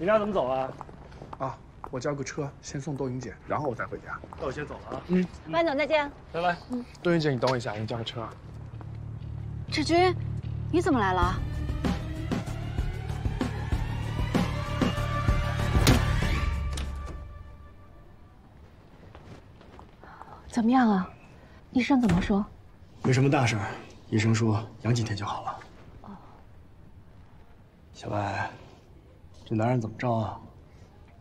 你俩怎么走啊？啊，我叫个车，先送窦云姐，然后我再回家。那我先走了啊。嗯，班总再见。拜拜。嗯窦云姐，你等我一下，我叫个车。志军，你怎么来了？怎么样啊？医生怎么说？没什么大事儿，医生说养几天就好了。哦小白，这男人怎么着啊？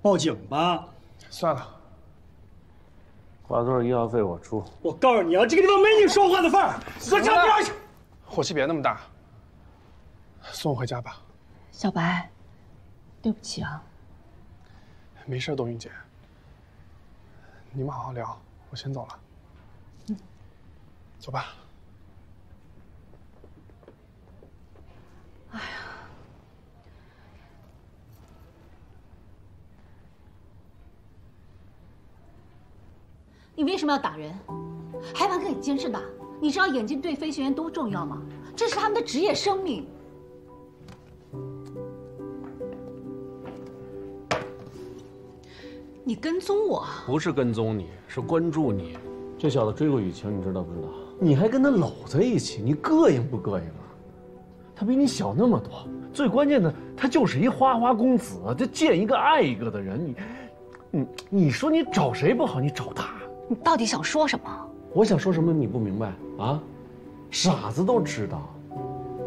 报警吧！算了，花多少医药费我出。我告诉你啊，这个地方没你说话的份儿。给我站边去！火气别那么大，送我回家吧。小白，对不起啊。没事，冬云姐，你们好好聊，我先走了。嗯，走吧。你为什么要打人？还敢跟你监视打？你知道眼睛对飞行员多重要吗？这是他们的职业生命。你跟踪我？不是跟踪你，是关注你。这小子追过雨晴，你知道不知道？你还跟他搂在一起，你膈应不膈应啊？他比你小那么多，最关键的，他就是一花花公子，他见一个爱一个的人。你，你，你说你找谁不好？你找他。你到底想说什么？我想说什么你不明白啊？傻子都知道，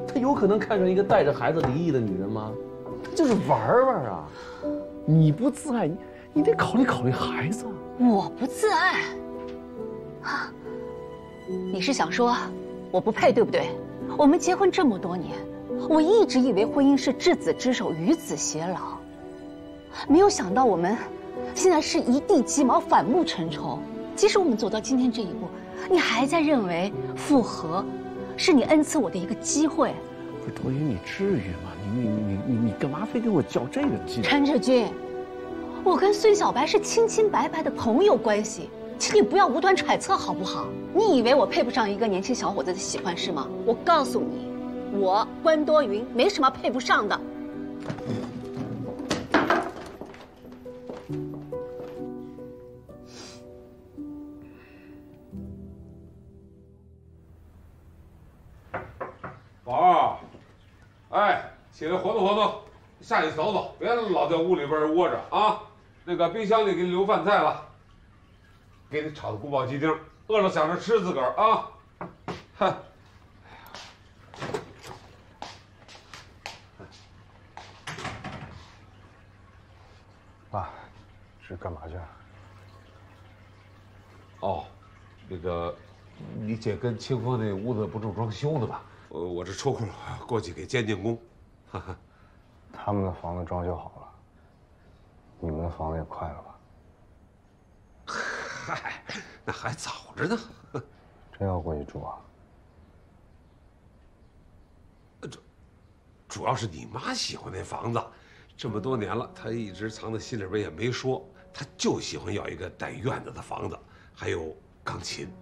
他有可能看上一个带着孩子离异的女人吗？他就是玩玩啊！你不自爱，你你得考虑考虑孩子。我不自爱，啊？你是想说我不配，对不对？我们结婚这么多年，我一直以为婚姻是执子之手，与子偕老，没有想到我们现在是一地鸡毛，反目成仇。即使我们走到今天这一步，你还在认为复合是你恩赐我的一个机会？不是多云，你至于吗？你你你你你干嘛非给我较这个劲？陈志军，我跟孙小白是清清白白的朋友关系，请你不要无端揣测好不好？你以为我配不上一个年轻小伙子的喜欢是吗？我告诉你，我关多云没什么配不上的。宝起来活动活动，下去走走，别老在屋里边窝着啊。那个冰箱里给你留饭菜了，给你炒的宫保鸡丁，饿了想着吃自个儿啊。哼。爸，是干嘛去？哦，那个，你姐跟清风那屋子不正装修呢吗？呃，我这抽空过去给监监工。哈哈，他们的房子装修好了，你们的房子也快了吧？嗨，那还早着呢。真要过去住啊？主主要是你妈喜欢那房子，这么多年了，她一直藏在心里边也没说，她就喜欢要一个带院子的房子，还有钢琴。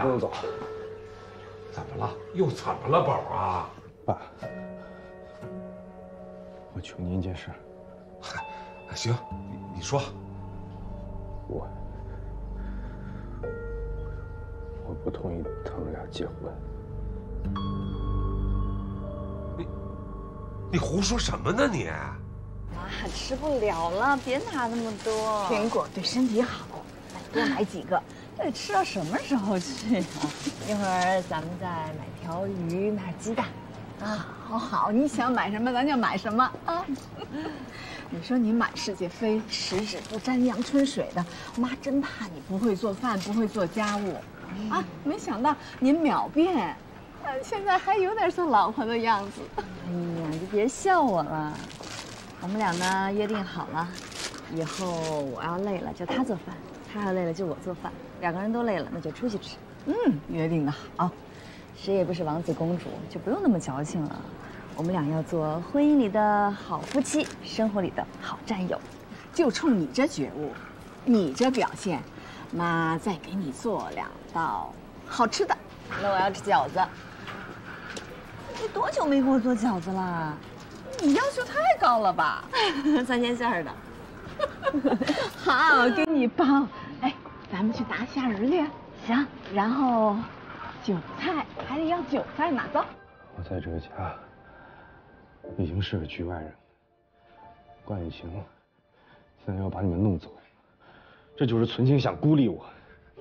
不用走。怎么了？又怎么了，宝啊？爸，我求您一件事。行，你你说。我我不同意他们俩结婚。你你胡说什么呢你？妈，吃不了了，别拿那么多。苹果对身体好，多买几个。得吃到什么时候去啊？一会儿咱们再买条鱼，买鸡蛋。啊，好好，你想买什么咱就买什么啊。你说你满世界飞，十指不沾阳春水的，妈真怕你不会做饭，不会做家务。啊，没想到您秒变，现在还有点像老婆的样子。哎呀，你别笑我了。我们俩呢约定好了，以后我要累了就他做饭，他要累了就我做饭，两个人都累了那就出去吃。嗯，约定的好。谁也不是王子公主，就不用那么矫情了。我们俩要做婚姻里的好夫妻，生活里的好战友。就冲你这觉悟，你这表现，妈再给你做两道好吃的。那我要吃饺子。你多久没给我做饺子了？你要求太高了吧？三鲜馅儿的。好，给你包。哎，咱们去打虾仁去。行，然后韭菜还得要韭菜呢。走。我在这个家已经是个局外人，关雨晴现在要把你们弄走，这就是存心想孤立我。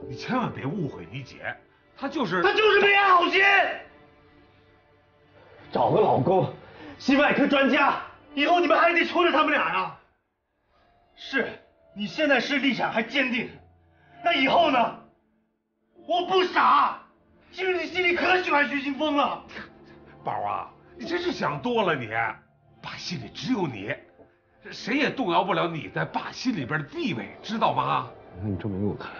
你千万别误会你姐，她就是她就是没安好心。找个老公，心外科专家，以后你们还得求着他们俩呀。是，你现在是立场还坚定，那以后呢？我不傻，其实你心里可喜欢徐新峰了。宝啊，你真是想多了你，爸心里只有你，谁也动摇不了你在爸心里边的地位，知道吗？那你证明给我看。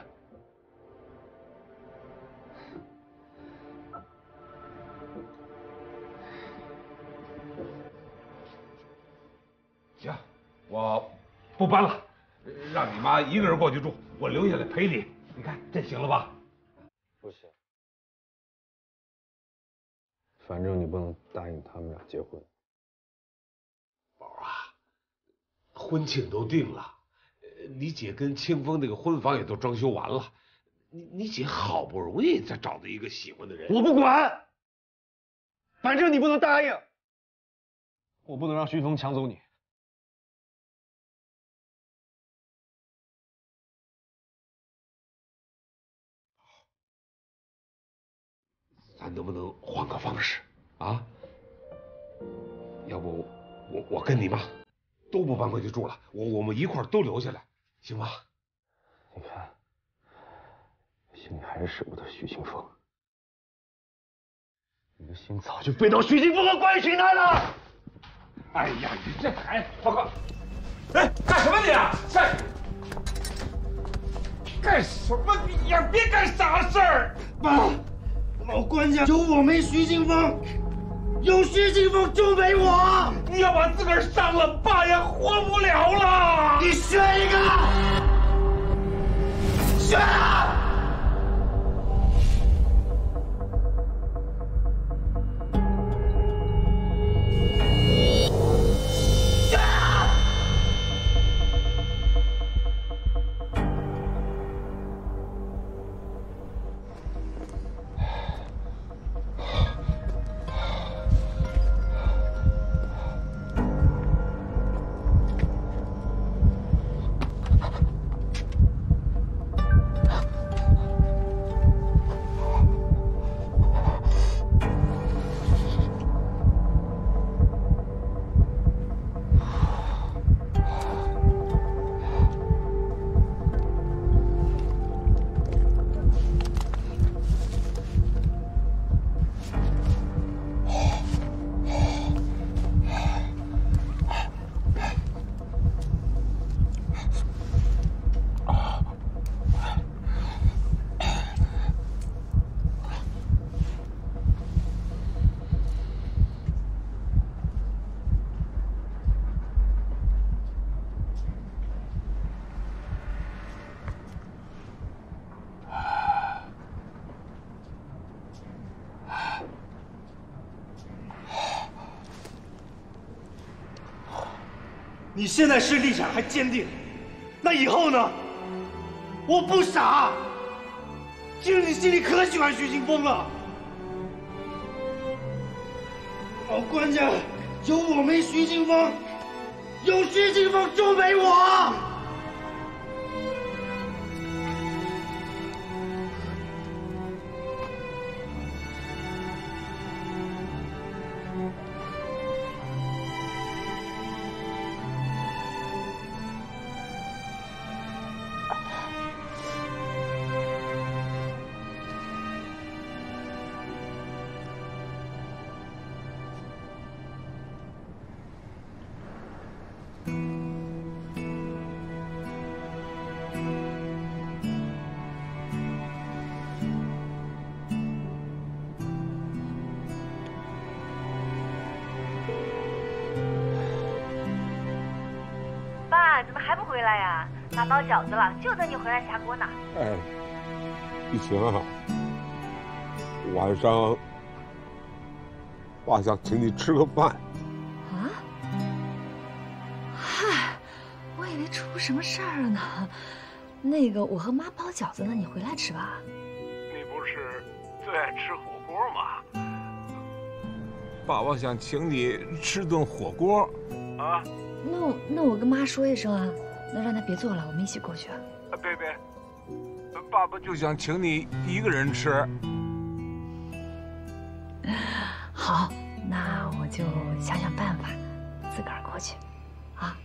行，我不搬了，让你妈一个人过去住，我留下来陪你。你看这行了吧？不行，反正你不能答应他们俩结婚。宝啊，婚庆都定了，你姐跟清风那个婚房也都装修完了，你你姐好不容易才找到一个喜欢的人，我不管，反正你不能答应，我不能让徐峰抢走你。咱能不能换个方式啊？要不我我跟你妈都不搬回去住了，我我们一块都留下来，行吗？你看，心里还是舍不得徐清风，你的心早就飞到徐清风和关雨晴那了。哎呀，你这还报告？哎，干什么你啊？干干什么你呀？别干傻事儿！爸。老关家有我没徐清风，有徐清风就没我。你要把自个儿伤了，爸也活不了了。你选一个，你现在是立场还坚定，那以后呢？我不傻，其实你心里可喜欢徐清风了。老关家有我没徐清风，有徐清风就没我。回来呀？妈包饺子了，就等你回来下锅呢。哎，玉琴啊，晚上爸想请你吃个饭。啊？嗨，我以为出什么事儿了呢。那个，我和妈包饺子呢，你回来吃吧。你不是最爱吃火锅吗？爸爸想请你吃顿火锅。啊？那我那我跟妈说一声啊，那让他别做了，我们一起过去啊。啊，别别，爸爸就想请你一个人吃。好，那我就想想办法，自个儿过去，啊。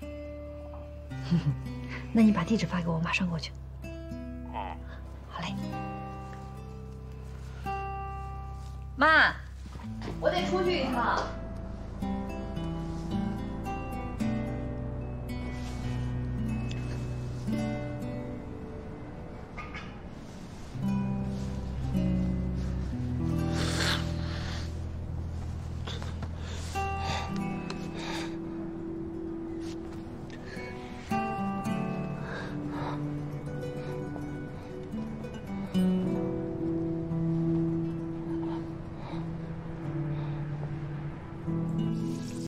那你把地址发给我，马上过去。嗯，好嘞。妈，我得出去一趟。